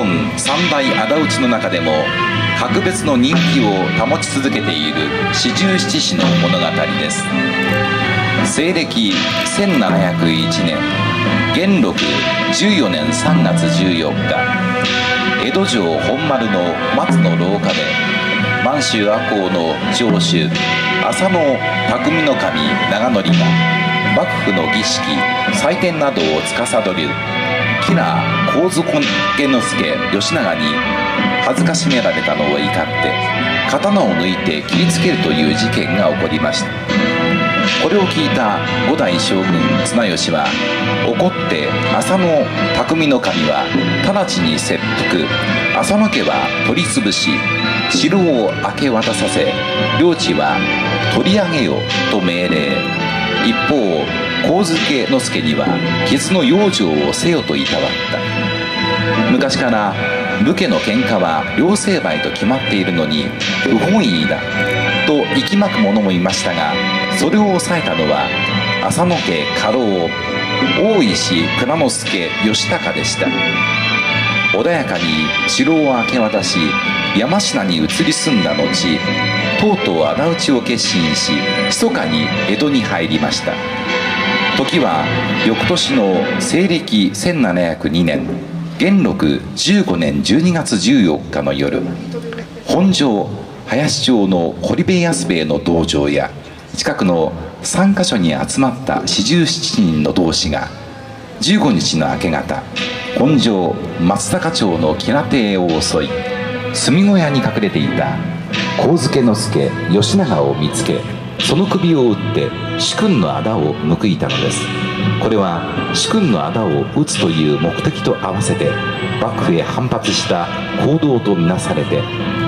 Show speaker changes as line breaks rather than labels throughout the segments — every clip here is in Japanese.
本三大仇討ちの中でも格別の人気を保ち続けている四十七士の物語です。西暦1701年元禄14年3月14日江戸城本丸の松の廊下で満州赤穂の城主浅野匠の神長則が幕府の儀式祭典などを司る吉良上野介義長に恥ずかしめられたのを怒って刀を抜いて切りつけるという事件が起こりました。これを聞いた五代将軍綱吉は怒って浅野匠の神は直ちに切腹浅野家は取り潰し城を明け渡させ領地は取り上げよと命令一方上野之助には傷の養生をせよといたわった。昔から武家の喧嘩は両成敗と決まっているのに不本意だと息巻く者もいましたがそれを抑えたのは浅野家家老大石蔵之助義高でした。穏やかに城を明け渡し山科に移り住んだ後とうとう仇討ちを決心し密かに江戸に入りました。時は翌年の西暦1702年元禄15年12月14日の夜本庄林町の堀部安兵衛の道場や近くの3カ所に集まった四十七人の同士が15日の明け方本庄松坂町の木名邸を襲い住小屋に隠れていた上野之助義長を見つけその首を打って主君の仇を報いたのです。これは主君の仇を討つという目的と合わせて幕府へ反発した行動とみなされて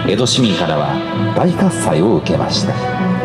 江戸市民からは大喝采を受けました。